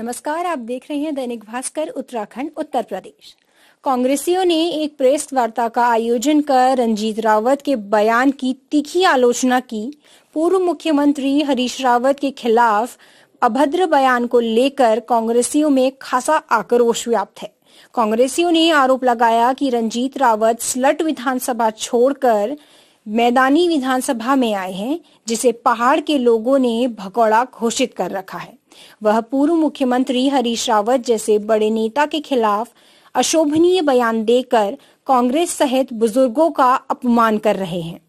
नमस्कार, आप देख रहे हैं दैनिक भास्कर, उत्तराखंड, उत्तर प्रदेश। कांग्रेसियों ने एक प्रेस वार्ता का आयोजन कर रंजीत रावत के बयान की तीखी आलोचना की। पूर्व मुख्यमंत्री हरीश रावत के खिलाफ अभद्र बयान को लेकर कांग्रेसियों में खासा आक्रोश व्याप्त है। कांग्रेसियों ने आरोप लगाया कि रंजीत रावत स्लट विधानसभा छोड़कर मैदानी विधानसभा में आए हैं, जिसे पहाड़ के लोगों ने भगौड़ा घोषित कर रखा है। वह पूर्व मुख्यमंत्री हरीश रावत जैसे बड़े नेता के खिलाफ अशोभनीय बयान देकर कांग्रेस सहित बुज़ुर्गों का अपमान कर रहे हैं।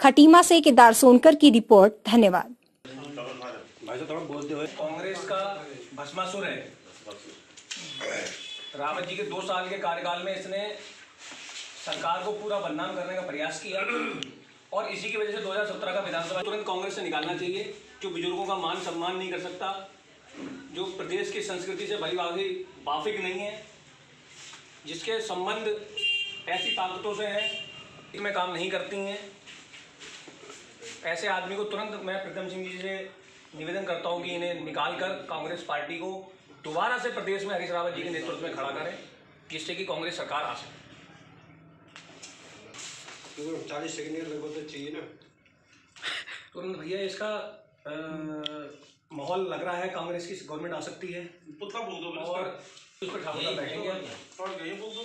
खटीमा से केदार सोनकर की रिपोर्ट, धन्यवाद। कांग्रेस का भस्मासुर है। रावत जी के दो साल के कार्यकाल में इसने सरकार को पूरा बदनाम करने का प्रयास किया। और इसी की वजह से 2017 का विधानसभा तुरंत कांग्रेस से निकालना चाहिए, जो बुज़ुर्गों का मान सम्मान नहीं कर सकता, जो प्रदेश की संस्कृति से भली भावी वाफिक नहीं है, जिसके संबंध ऐसी ताकतों से हैं में काम नहीं करती हैं। ऐसे आदमी को तुरंत मैं प्रीतम सिंह जी से निवेदन करता हूँ कि इन्हें निकाल कर कांग्रेस पार्टी को दोबारा से प्रदेश में हरीश रावत जी के नेतृत्व में खड़ा करें, जिससे कि कांग्रेस सरकार आ सके। चालीस सेकेंड लगभग तो चाहिए ना। तुरंत भैया इसका माहौल लग रहा है कांग्रेस की गवर्नमेंट आ सकती है। पुतला बोल दो और उस पर ठाकुर बैठेंगे। और यही बोल दो।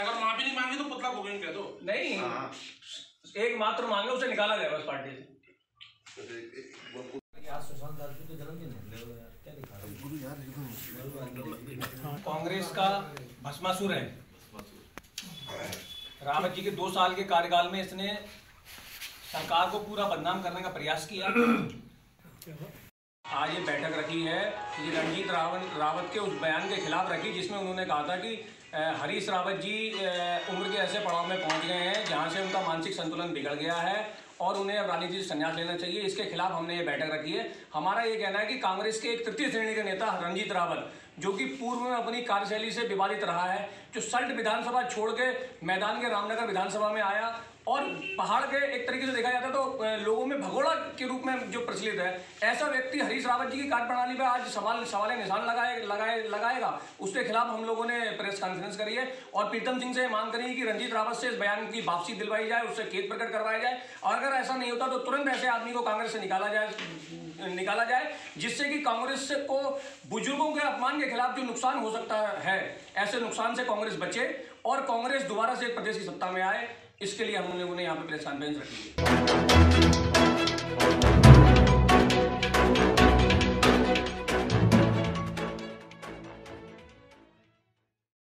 अगर माफ़ी नहीं मांगी तो पुतला गोविंद कह दो। नहीं एक मात्र मांगे उसे निकाला जाएगा उस पार्टी से। कांग्रेस का भस्मासुर है। रावत जी के दो साल के कार्यकाल में इसने सरकार को पूरा बदनाम करने का प्रयास किया। आज ये बैठक रखी है। ये रणजीत रावत रावत के उस बयान के खिलाफ रखी, जिसमें उन्होंने कहा था कि हरीश रावत जी उम्र के ऐसे पड़ाव में पहुँच गए हैं, जहाँ से उनका मानसिक संतुलन बिगड़ गया है और उन्हें अब राजनीति से संन्यास लेना चाहिए। इसके खिलाफ हमने ये बैठक रखी है। हमारा ये कहना है कि कांग्रेस के एक तृतीय श्रेणी के नेता रंजीत रावत जो कि पूर्व में अपनी कार्यशैली से विवादित रहा है, जो सल्ट विधानसभा छोड़ के मैदान के रामनगर विधानसभा में आया और पहाड़ के एक तरीके से देखा जाता है तो लोगों में भगोड़ा के रूप में जो प्रचलित है, ऐसा व्यक्ति हरीश रावत जी की कार्य प्रणाली पर आज सवाल सवाल निशान लगाए लगाए, लगाएगा। उसके खिलाफ हम लोगों ने प्रेस कॉन्फ्रेंस करी है और प्रीतम सिंह से मांग करी है कि रंजीत रावत से इस बयान की वापसी दिलवाई जाए, उससे खेत प्रकट करवाया जाए। और अगर ऐसा नहीं होता तो तुरंत ऐसे आदमी को कांग्रेस से निकाला जाए निकाला जाए, जिससे कि कांग्रेस को बुज़ुर्गों के अपमान के खिलाफ जो नुकसान हो सकता है, ऐसे नुकसान से कांग्रेस बचे और कांग्रेस दोबारा से प्रदेश की सत्ता में आए। इसके लिए हम लोगों ने यहाँ पे प्रेस कॉन्फ्रेंस रखी है।